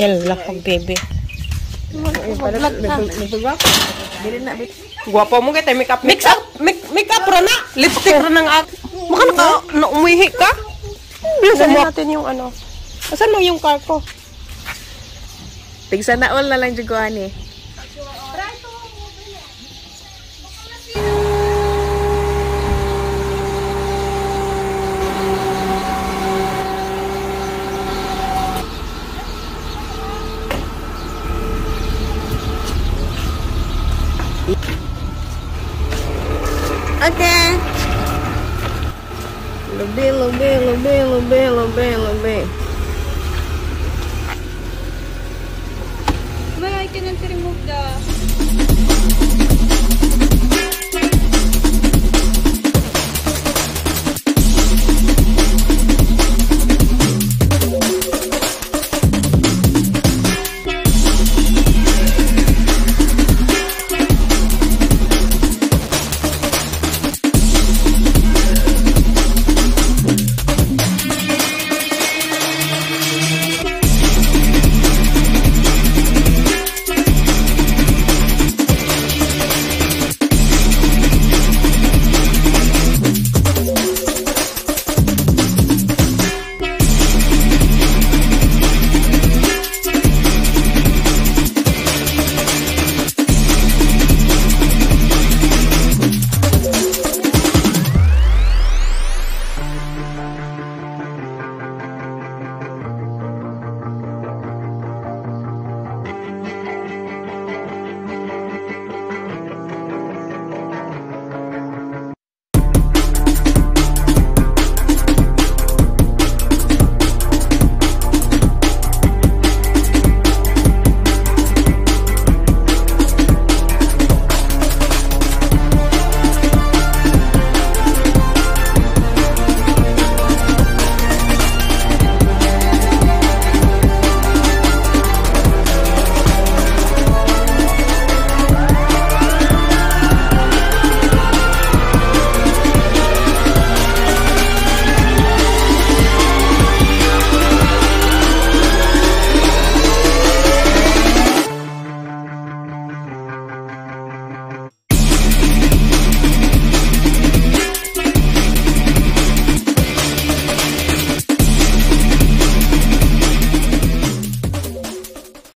Yala pag baby. Guwapo mo kita make up. Mix up, make, make up ra na. Lipstick ra nang ak. Maka naka na umihi ka. Bilisan natin yung ano. Asan mo yung car ko? Tigsa na all na lang juguan eh. Ok. Lambê, lambê, lambê, lambê, lambê, lambê. Why I não tem the...